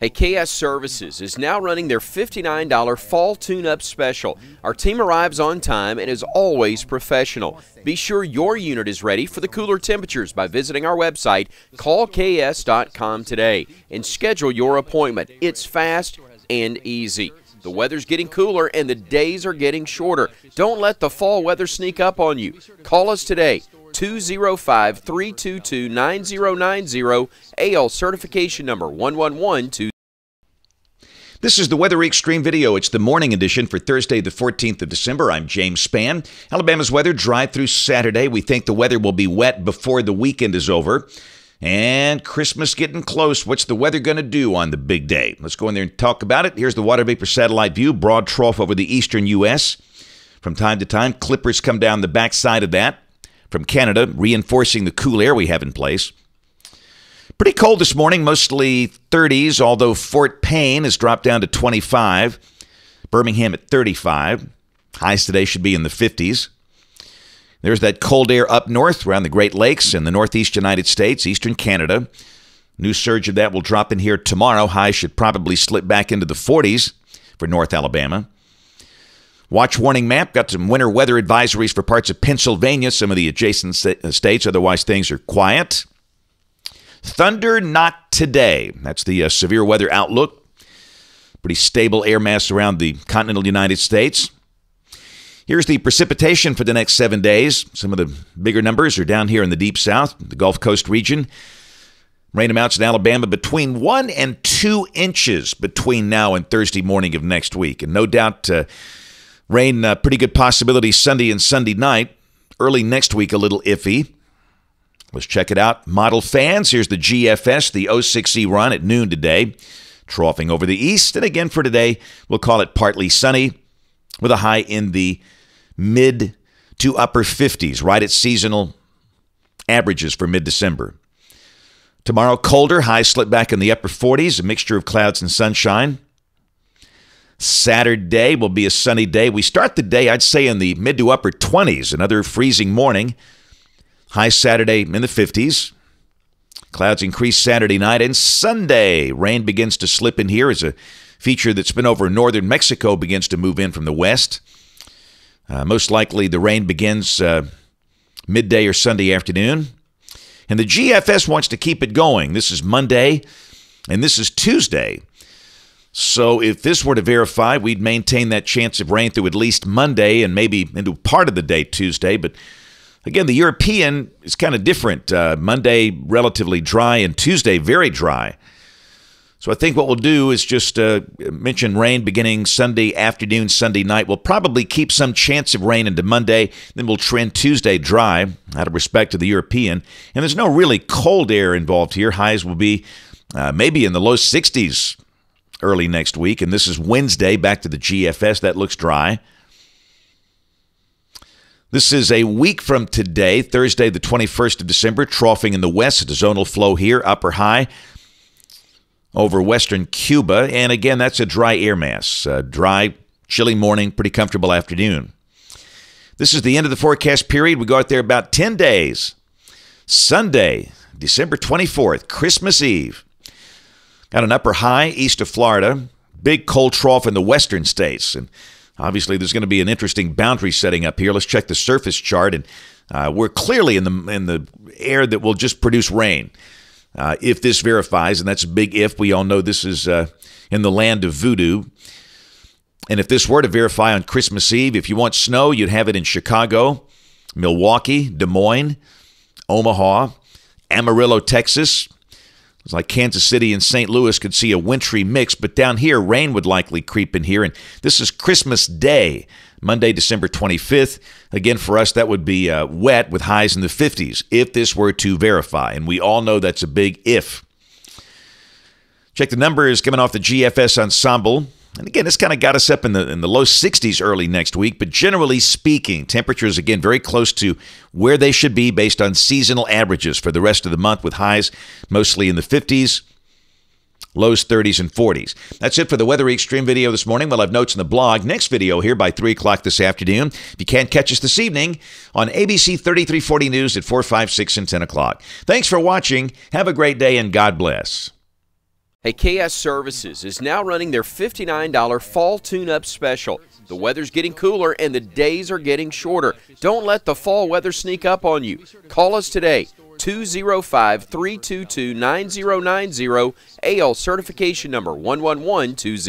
Hey, KS Services is now running their $59 fall tune up special. Our team arrives on time and is always professional. Be sure your unit is ready for the cooler temperatures by visiting our website, callks.com today, and schedule your appointment. It's fast and easy. The weather's getting cooler and the days are getting shorter. Don't let the fall weather sneak up on you. Call us today. 205 322 9090, AL certification number 1112. This is the Weather Xtreme video. It's the morning edition for Thursday, the 14th of December. I'm James Spann. Alabama's weather dry through Saturday. We think the weather will be wet before the weekend is over. And Christmas getting close. What's the weather going to do on the big day? Let's go in there and talk about it. Here's the water vapor satellite view, broad trough over the eastern U.S. From time to time, clippers come down the backside of that from Canada, reinforcing the cool air we have in place. Pretty cold this morning, mostly 30s, although Fort Payne has dropped down to 25. Birmingham at 35. Highs today should be in the 50s. There's that cold air up north around the Great Lakes in the northeast United States, eastern Canada. New surge of that will drop in here tomorrow. Highs should probably slip back into the 40s for North Alabama. Watch warning map got some winter weather advisories for parts of Pennsylvania, some of the adjacent uh, states. Otherwise, things are quiet. Thunder not today. That's the uh, severe weather outlook. Pretty stable air mass around the continental United States. Here's the precipitation for the next seven days. Some of the bigger numbers are down here in the deep south, the Gulf Coast region. Rain amounts in Alabama between one and two inches between now and Thursday morning of next week. And no doubt, uh, Rain, uh, pretty good possibility Sunday and Sunday night. Early next week, a little iffy. Let's check it out. Model fans, here's the GFS, the 06Z run at noon today, troughing over the east. And again for today, we'll call it partly sunny with a high in the mid to upper 50s, right at seasonal averages for mid December. Tomorrow, colder, high slip back in the upper 40s, a mixture of clouds and sunshine. Saturday will be a sunny day. We start the day, I'd say, in the mid to upper 20s, another freezing morning. High Saturday in the 50s. Clouds increase Saturday night and Sunday. Rain begins to slip in here as a feature that's been over northern Mexico begins to move in from the west. Uh, most likely the rain begins uh, midday or Sunday afternoon. And the GFS wants to keep it going. This is Monday and this is Tuesday. So if this were to verify, we'd maintain that chance of rain through at least Monday and maybe into part of the day Tuesday. But again, the European is kind of different. Uh, Monday, relatively dry, and Tuesday, very dry. So I think what we'll do is just uh, mention rain beginning Sunday afternoon, Sunday night. We'll probably keep some chance of rain into Monday. Then we'll trend Tuesday dry out of respect to the European. And there's no really cold air involved here. Highs will be uh, maybe in the low 60s early next week. And this is Wednesday, back to the GFS. That looks dry. This is a week from today, Thursday, the 21st of December, troughing in the west. The zonal flow here, upper high over western Cuba. And again, that's a dry air mass. a dry, chilly morning, pretty comfortable afternoon. This is the end of the forecast period. We go out there about 10 days. Sunday, December 24th, Christmas Eve. Got an upper high east of Florida, big cold trough in the western states. And obviously, there's going to be an interesting boundary setting up here. Let's check the surface chart. And uh, we're clearly in the, in the air that will just produce rain. Uh, if this verifies, and that's a big if, we all know this is uh, in the land of voodoo. And if this were to verify on Christmas Eve, if you want snow, you'd have it in Chicago, Milwaukee, Des Moines, Omaha, Amarillo, Texas, it's like Kansas City and St. Louis could see a wintry mix, but down here, rain would likely creep in here. And this is Christmas Day, Monday, December 25th. Again, for us, that would be uh, wet with highs in the 50s if this were to verify. And we all know that's a big if. Check the numbers coming off the GFS ensemble. And again, this kind of got us up in the in the low 60s early next week, but generally speaking, temperatures again very close to where they should be based on seasonal averages for the rest of the month with highs mostly in the 50s, lows 30s and 40s. That's it for the Weather Xtreme video this morning. We'll have notes in the blog. Next video here by 3 o'clock this afternoon. If you can't catch us this evening on ABC 3340 News at 4, 5, 6, and 10 o'clock. Thanks for watching. Have a great day and God bless. Hey, KS Services is now running their $59 fall tune up special. The weather's getting cooler and the days are getting shorter. Don't let the fall weather sneak up on you. Call us today. 205 322 9090, AL certification number 11120.